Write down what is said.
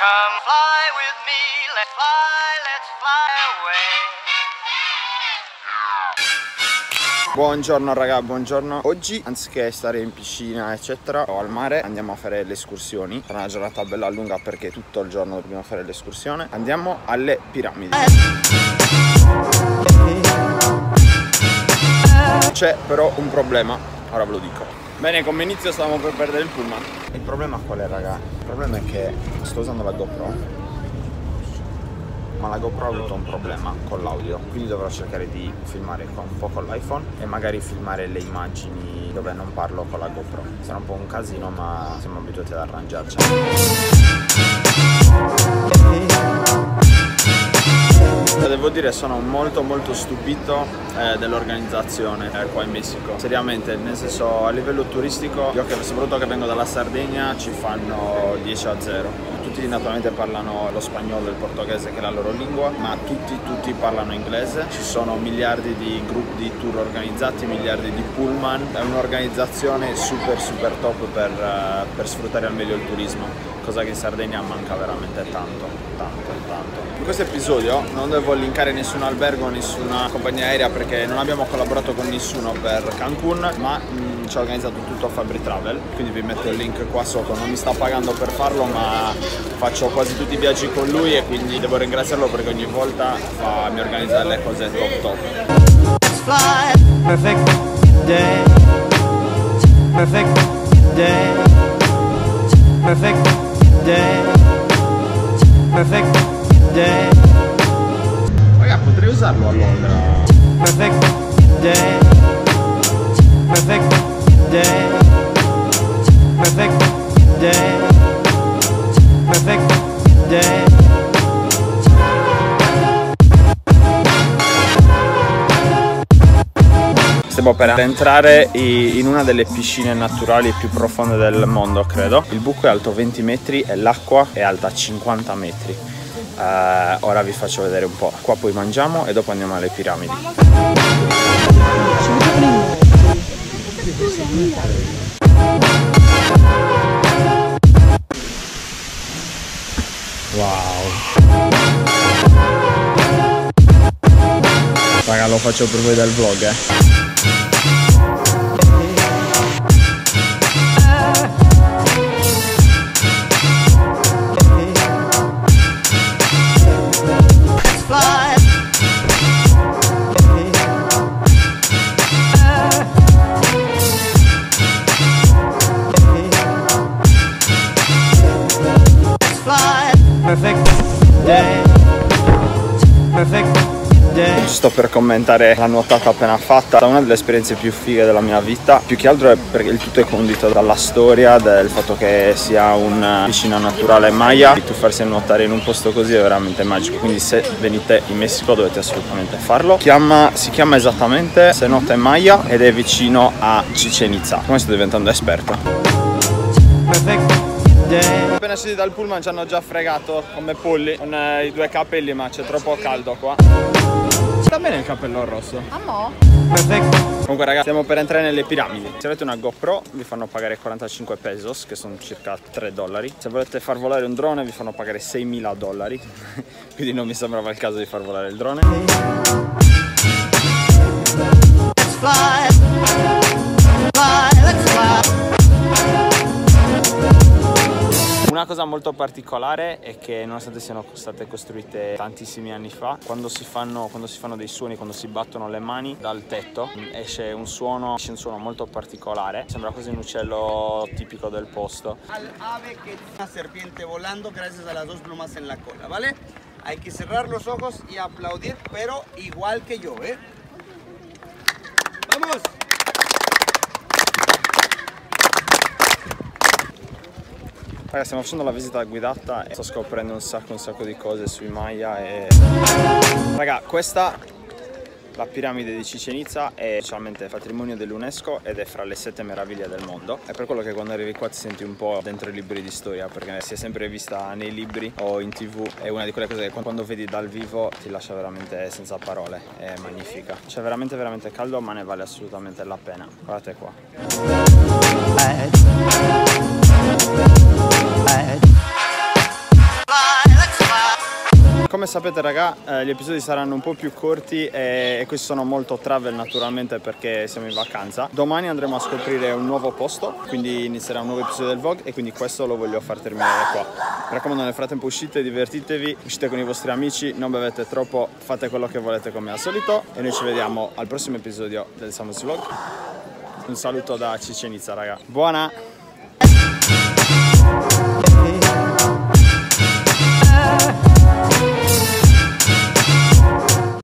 Come fly with me, let's fly, let's fly away. Buongiorno raga, buongiorno. Oggi anziché stare in piscina eccetera o al mare andiamo a fare le escursioni. Sarà una giornata bella lunga perché tutto il giorno dobbiamo fare l'escursione. Andiamo alle piramidi. C'è però un problema, ora ve lo dico. Bene, come inizio stavamo per perdere il pullman. Il problema qual è raga? Il problema è che sto usando la GoPro ma la GoPro ha avuto un problema con l'audio quindi dovrò cercare di filmare un po' con l'iPhone e magari filmare le immagini dove non parlo con la GoPro sarà un po' un casino ma siamo abituati ad arrangiarci Devo dire sono molto molto stupito eh, dell'organizzazione eh, qua in Messico Seriamente, nel senso a livello turistico Io che soprattutto che vengo dalla Sardegna ci fanno 10 a 0 tutti naturalmente parlano lo spagnolo e il portoghese che è la loro lingua, ma tutti, tutti parlano inglese. Ci sono miliardi di gruppi di tour organizzati, miliardi di pullman. È un'organizzazione super super top per, uh, per sfruttare al meglio il turismo, cosa che in Sardegna manca veramente tanto, tanto, tanto. In questo episodio non devo linkare nessun albergo, nessuna compagnia aerea perché non abbiamo collaborato con nessuno per Cancun, ma mh, ci ha organizzato tutto a Fabri Travel, quindi vi metto il link qua sotto, non mi sta pagando per farlo ma faccio quasi tutti i viaggi con lui e quindi devo ringraziarlo perché ogni volta fa, mi organizza le cose top top. Perfect day. Perfect day. Perfect day. Perfect day. Potrei usarlo a Londra. Perfect day. Perfect day. Perfect day. Perfect day. Stiamo per entrare in una delle piscine naturali più profonde del mondo, credo. Il buco è alto 20 metri e l'acqua è alta 50 metri. Eh, ora vi faccio vedere un po'. Qua poi mangiamo e dopo andiamo alle piramidi. Wow. Raga, lo faccio voi dal vlog, eh. Sto per commentare la nuotata appena fatta, è una delle esperienze più fighe della mia vita, più che altro è perché il tutto è condito dalla storia, del fatto che sia una piscina naturale Maya, di tuffarsi a nuotare in un posto così è veramente magico, quindi se venite in Messico dovete assolutamente farlo. Chiama, si chiama esattamente Cenote Maya ed è vicino a Chichen Itza, come sto diventando esperto. Perfect day. Appena scesi dal pullman ci hanno già fregato come polli con eh, i due capelli ma c'è troppo caldo qua. Sta bene il cappello rosso. Perfect. Comunque ragazzi stiamo per entrare nelle piramidi Se avete una GoPro vi fanno pagare 45 pesos Che sono circa 3 dollari Se volete far volare un drone vi fanno pagare 6.000 dollari Quindi non mi sembrava il caso di far volare il drone Fly. Fly. Let's fly. Una cosa molto particolare è che nonostante siano state costruite tantissimi anni fa Quando si fanno, quando si fanno dei suoni, quando si battono le mani dal tetto Esce un suono, esce un suono molto particolare Sembra quasi un uccello tipico del posto al ave es una serpiente volando gracias a las plumas en la cola, ¿vale? Hay que cerrar los ojos y aplaudir, pero igual que yo, ¿eh? ¡Vamos! Raga, stiamo facendo la visita guidata e sto scoprendo un sacco un sacco di cose sui Maya e... Raga, questa, la piramide di Chichen Itza, è specialmente patrimonio dell'UNESCO ed è fra le sette meraviglie del mondo. È per quello che quando arrivi qua ti senti un po' dentro i libri di storia, perché si è sempre vista nei libri o in tv. È una di quelle cose che quando vedi dal vivo ti lascia veramente senza parole, è magnifica. C'è veramente veramente caldo ma ne vale assolutamente la pena. Guardate qua. Fly. sapete raga, eh, gli episodi saranno un po' più corti e, e questi sono molto travel naturalmente perché siamo in vacanza. Domani andremo a scoprire un nuovo posto, quindi inizierà un nuovo episodio del vlog e quindi questo lo voglio far terminare qua. Mi raccomando nel frattempo uscite, divertitevi, uscite con i vostri amici, non bevete troppo, fate quello che volete come al solito e noi ci vediamo al prossimo episodio del Samus Vlog. Un saluto da Cicenizza raga. Buona!